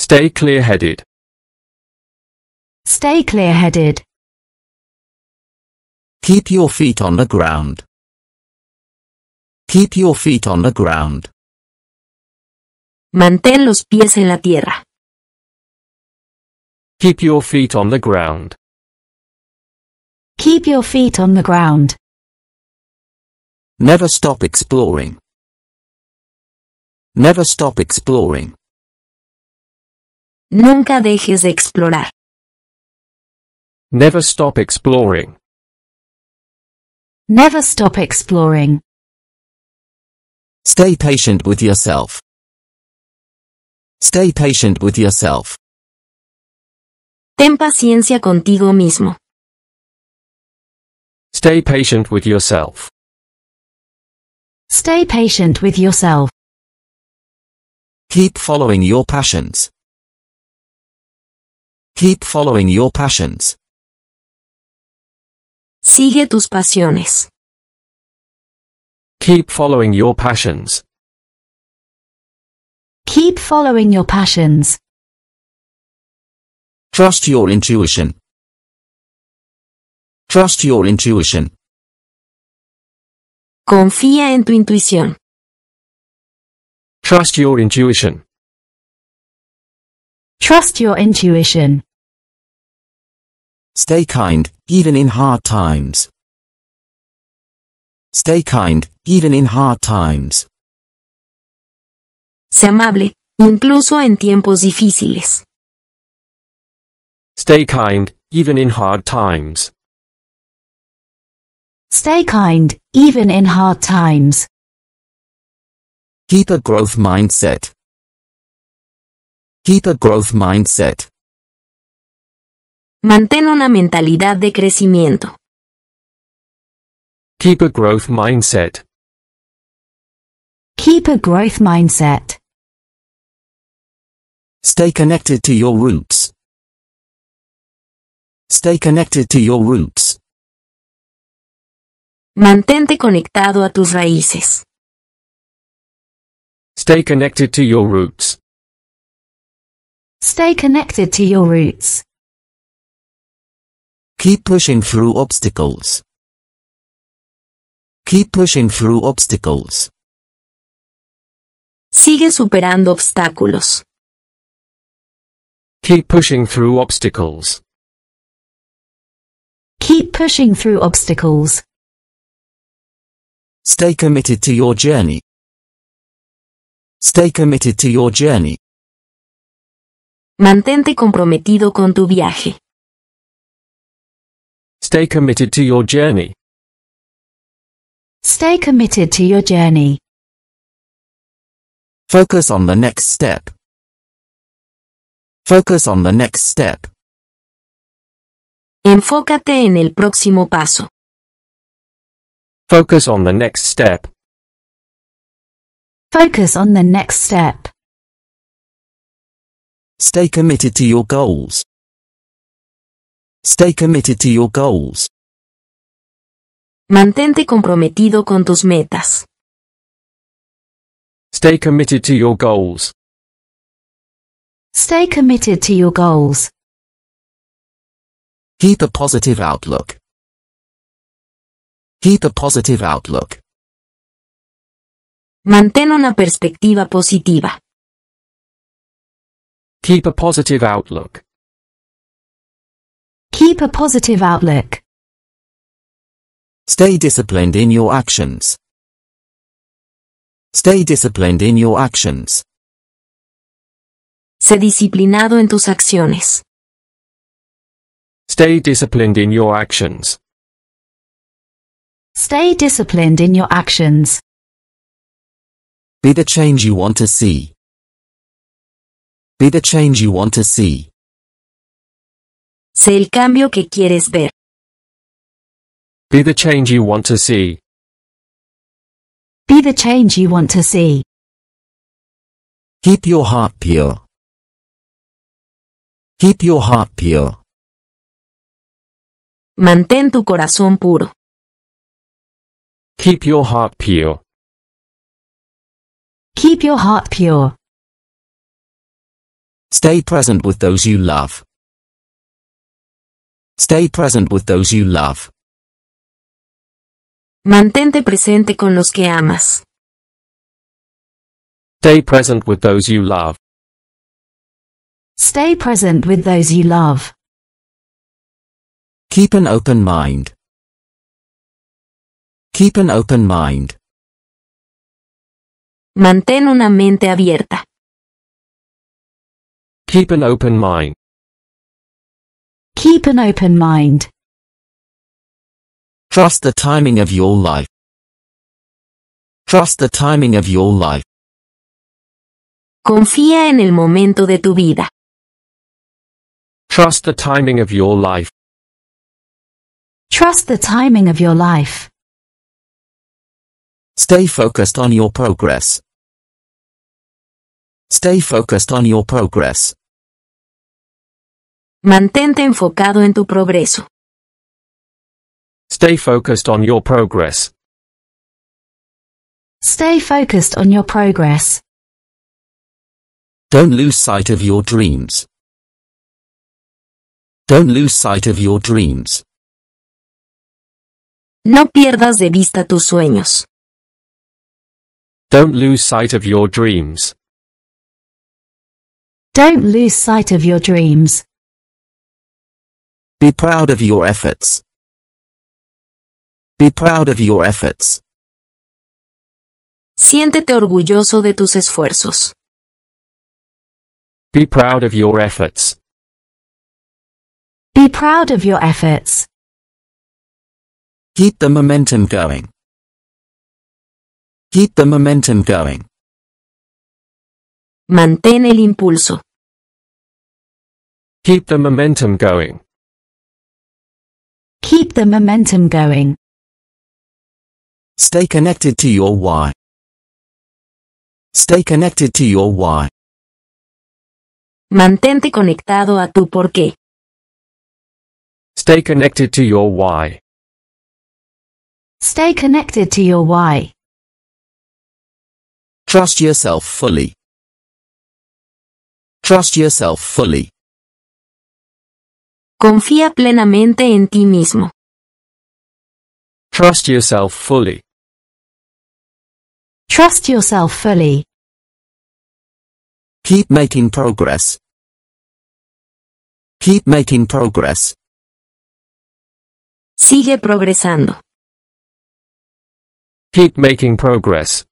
Stay clear-headed. Stay clear-headed. Keep your feet on the ground. Keep your feet on the ground. Mantén los pies en la tierra. Keep your feet on the ground. Keep your feet on the ground. Never stop exploring. Never stop exploring. Nunca dejes de explorar. Never stop exploring. Never stop exploring. Stay patient with yourself. Stay patient with yourself. Ten paciencia contigo mismo. Stay patient with yourself. Stay patient with yourself. Keep following your passions. Keep following your passions. Sigue tus pasiones. Keep following your passions. Keep following your passions. Trust your intuition. Trust your intuition. Confía en tu intuición. Trust your intuition. Trust your intuition. Stay kind, even in hard times. Stay kind, even in hard times. Sé amable, incluso en tiempos difíciles. Stay kind, even in hard times. Stay kind, even in hard times. Keep a growth mindset. Keep a growth mindset. Mantén una mentalidad de crecimiento. Keep a growth mindset. Keep a growth mindset. Stay connected to your roots. Stay connected to your roots. Mantente conectado a tus raíces. Stay connected to your roots. Stay connected to your roots. Keep pushing through obstacles. Keep pushing through obstacles. Sigue superando obstáculos. Keep pushing through obstacles. Keep pushing through obstacles. Stay committed to your journey. Stay committed to your journey. Mantente comprometido con tu viaje. Stay committed to your journey. Stay committed to your journey. Focus on the next step. Focus on the next step. Enfócate en el próximo paso. Focus on the next step. Focus on the next step. Stay committed to your goals. Stay committed to your goals. Mantente comprometido con tus metas. Stay committed to your goals. Stay committed to your goals. Keep a positive outlook. Keep a positive outlook. Mantén una perspectiva positiva. Keep a positive outlook. Keep a positive outlook. Stay disciplined in your actions. Stay disciplined in your actions. Sé disciplinado en tus acciones. Stay disciplined in your actions. Stay disciplined in your actions. Be the change you want to see. Be the change you want to see. Sé el cambio que quieres ver. Be the change you want to see. Be the change you want to see. Keep your heart pure. Keep your heart pure. Mantén tu corazón puro. Keep your heart pure. Keep your heart pure. Stay present with those you love. Stay present with those you love. Mantente presente con los que amas. Stay present with those you love. Stay present with those you love. Keep an open mind. Keep an open mind. Mantén una mente abierta. Keep an open mind. Keep an open mind. Trust the timing of your life. Trust the timing of your life. Confía en el momento de tu vida. Trust the timing of your life. Trust the timing of your life. Stay focused on your progress. Stay focused on your progress. Mantente enfocado en tu progreso. Stay focused on your progress. Stay focused on your progress. Don't lose sight of your dreams. Don't lose sight of your dreams. No pierdas de vista tus sueños. Don't lose sight of your dreams. Don't lose sight of your dreams. Be proud of your efforts. Be proud of your efforts. Siéntete orgulloso de tus esfuerzos. Be proud of your efforts. Be proud of your efforts. Keep the momentum going. Keep the momentum going. Mantén el impulso. Keep the momentum going. Keep the momentum going. Stay connected to your why. Stay connected to your why. Mantente conectado a tu porqué. Stay connected to your why. Stay connected to your why. Trust yourself fully. Trust yourself fully. Confía plenamente en ti mismo. Trust yourself fully. Trust yourself fully. Keep making progress. Keep making progress. Sigue progresando. Keep making progress.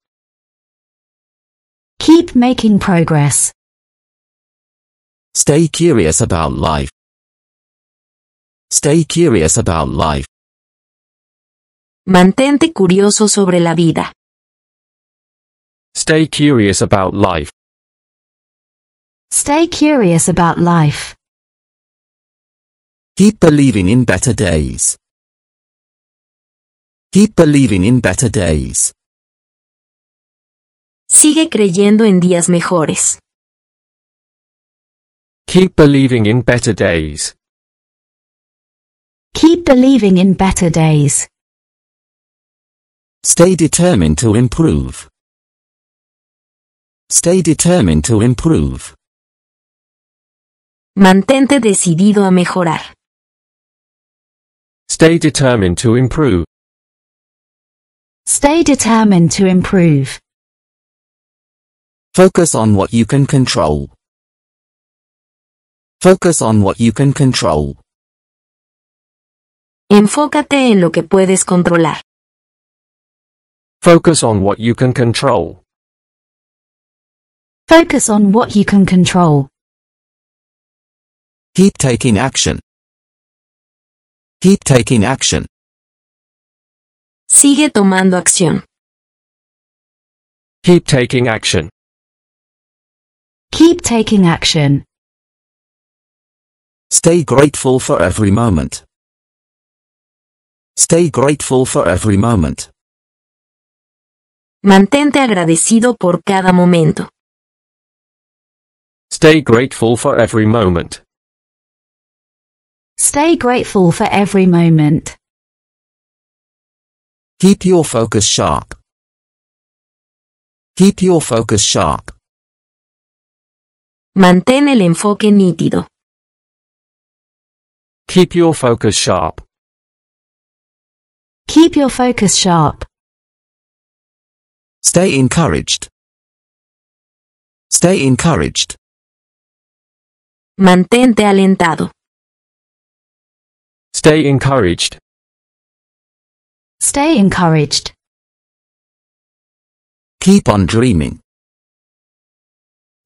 Keep making progress. Stay curious about life. Stay curious about life. Mantente curioso sobre la vida. Stay curious about life. Stay curious about life. Keep believing in better days. Keep believing in better days. Sigue creyendo en días mejores. Keep believing in better days. Keep believing in better days. Stay determined to improve. Stay determined to improve. Mantente decidido a mejorar. Stay determined to improve. Stay determined to improve. Focus on what you can control. Focus on what you can control. Enfócate en lo que puedes controlar. Focus on what you can control. Focus on what you can control. Keep taking action. Keep taking action. Sigue tomando acción. Keep taking action. Keep taking action. Stay grateful for every moment. Stay grateful for every moment. Mantente agradecido por cada momento. Stay grateful for every moment. Stay grateful for every moment. Keep your focus sharp. Keep your focus sharp. Mantén el enfoque nítido. Keep your focus sharp. Keep your focus sharp. Stay encouraged. Stay encouraged. Mantente alentado. Stay encouraged. Stay encouraged. Keep on dreaming.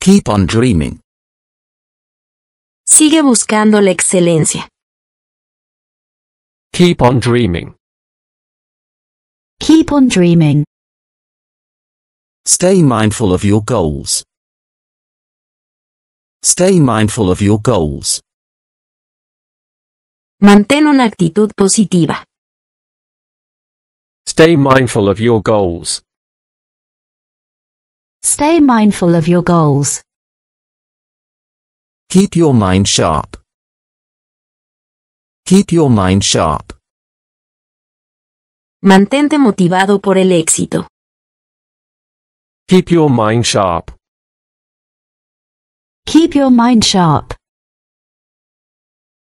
Keep on dreaming. Sigue buscando la excelencia. Keep on dreaming. Keep on dreaming. Stay mindful of your goals. Stay mindful of your goals. Mantén una actitud positiva. Stay mindful of your goals. Stay mindful of your goals. Keep your mind sharp. Keep your mind sharp. Mantente motivado por el éxito. Keep your mind sharp. Keep your mind sharp.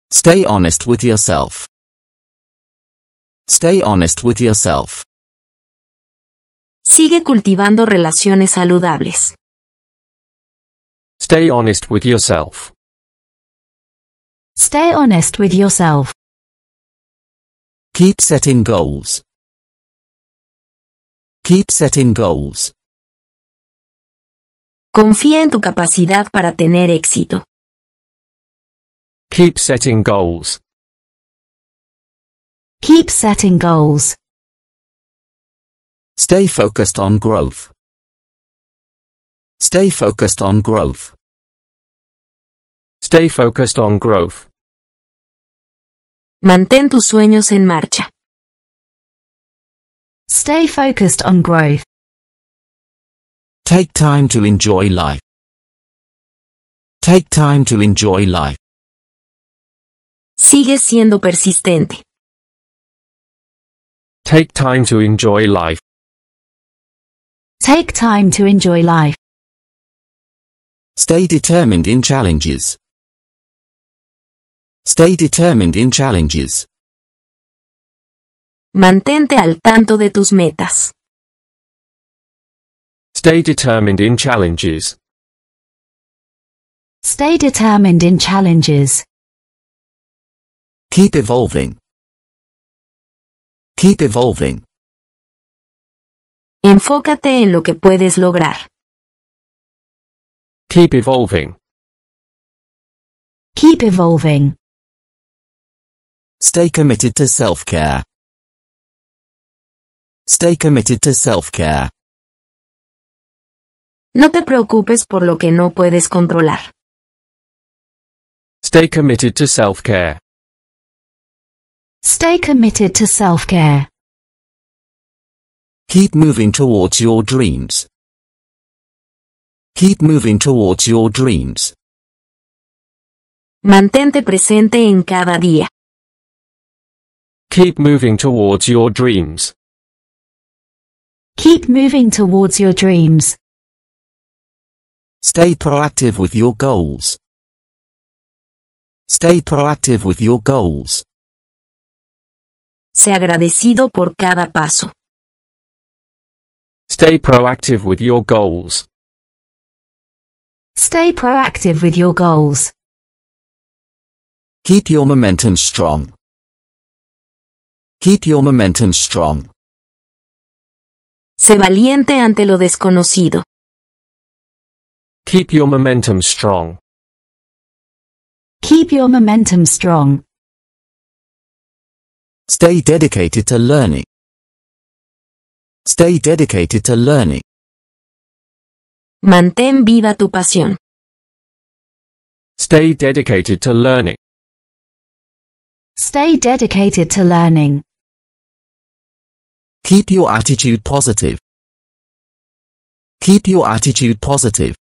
Stay honest with yourself. Stay honest with yourself. Sigue cultivando relaciones saludables. Stay honest with yourself. Stay honest with yourself. Keep setting goals. Keep setting goals. Confía en tu capacidad para tener éxito. Keep setting goals. Keep setting goals. Stay focused on growth. Stay focused on growth. Stay focused on growth. Mantén tus sueños en marcha. Stay focused on growth. Take time to enjoy life. Take time to enjoy life. Sigue siendo persistente. Take time to enjoy life. Take time to enjoy life. Stay determined in challenges. Stay determined in challenges. Mantente al tanto de tus metas. Stay determined in challenges. Stay determined in challenges. Keep evolving. Keep evolving. Enfócate en lo que puedes lograr. Keep evolving. Keep evolving. Stay committed to self-care. Stay committed to self-care. No te preocupes por lo que no puedes controlar. Stay committed to self-care. Stay committed to self-care. Keep moving towards your dreams. Keep moving towards your dreams. Mantente presente en cada día. Keep moving towards your dreams. Keep moving towards your dreams. Stay proactive with your goals. Stay proactive with your goals. Sé agradecido por cada paso. Stay proactive with your goals. Stay proactive with your goals. Keep your momentum strong. Keep your momentum strong. Sé valiente ante lo desconocido. Keep your momentum strong. Keep your momentum strong. Stay dedicated to learning. Stay dedicated to learning. Mantén viva tu pasión. Stay dedicated to learning. Stay dedicated to learning. Keep your attitude positive. Keep your attitude positive.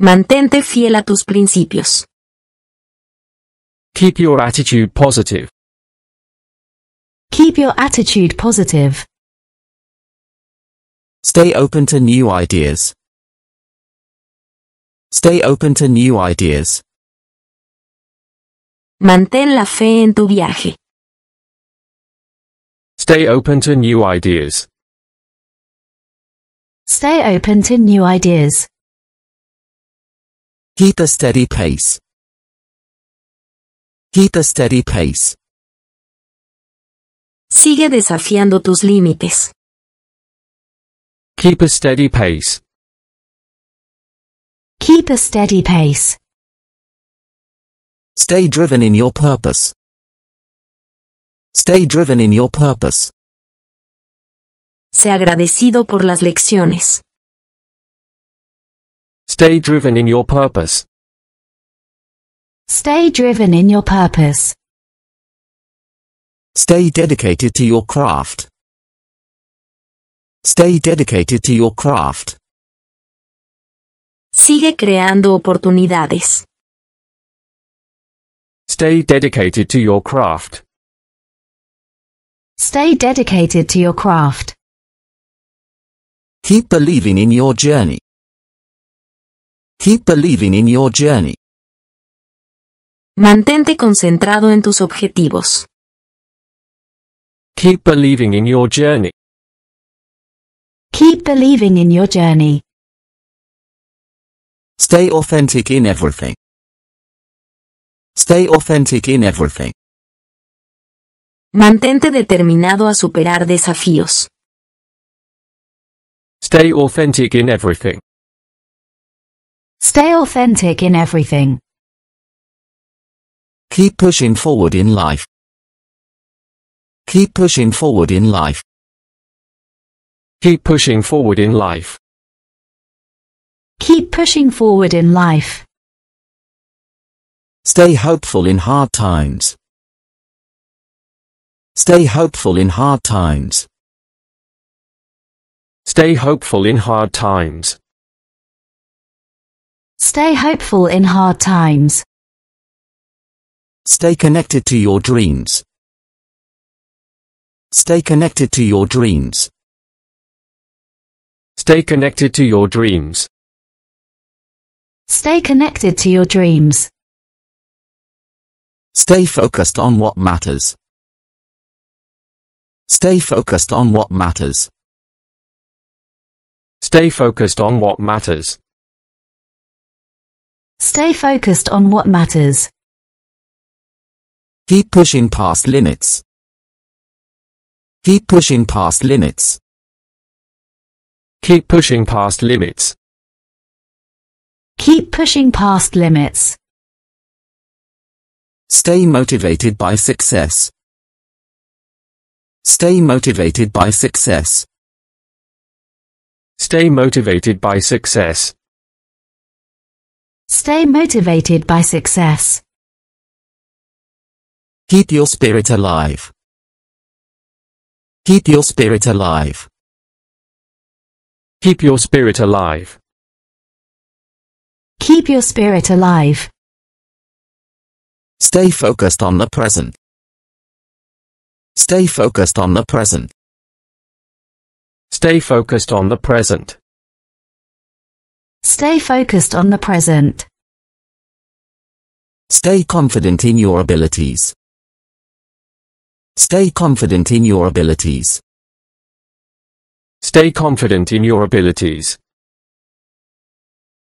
Mantente fiel a tus principios. Keep your attitude positive. Keep your attitude positive. Stay open to new ideas. Stay open to new ideas. Mantén la fe en tu viaje. Stay open to new ideas. Stay open to new ideas. Keep a steady pace. Keep a steady pace. Sigue desafiando tus límites. Keep a steady pace. Keep a steady pace. Stay driven in your purpose. Stay driven in your purpose. Sé agradecido por las lecciones. Stay driven in your purpose. Stay driven in your purpose. Stay dedicated to your craft. Stay dedicated to your craft. Sigue creando oportunidades. Stay dedicated to your craft. Stay dedicated to your craft. Keep believing in your journey. Keep believing in your journey. Mantente concentrado en tus objetivos. Keep believing in your journey. Keep believing in your journey. Stay authentic in everything. Stay authentic in everything. Mantente determinado a superar desafíos. Stay authentic in everything. Stay authentic in everything. Keep pushing forward in life. Keep pushing forward in life. Keep pushing forward in life. Keep pushing forward in life. Stay hopeful in hard times. Stay hopeful in hard times. Stay hopeful in hard times. Stay hopeful in hard times. Stay connected to your dreams. Stay connected to your dreams. Stay connected to your dreams. Stay connected to your dreams. Stay focused on what matters. Stay focused on what matters. Stay focused on what matters. Stay focused on what matters. Keep pushing past limits. Keep pushing past limits. Keep pushing past limits. Keep pushing past limits. Stay motivated by success. Stay motivated by success. Stay motivated by success. Stay motivated by success. Keep your spirit alive. Keep your spirit alive. Keep your spirit alive. Keep your spirit alive. Stay focused on the present. Stay focused on the present. Stay focused on the present. Stay focused on the present. Stay confident in your abilities. Stay confident in your abilities. Stay confident in your abilities.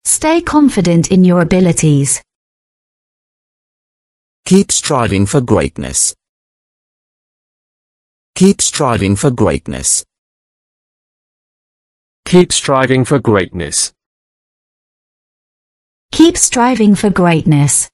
Stay confident in your abilities. Keep striving for greatness. Keep striving for greatness. Keep striving for greatness. Keep striving for greatness.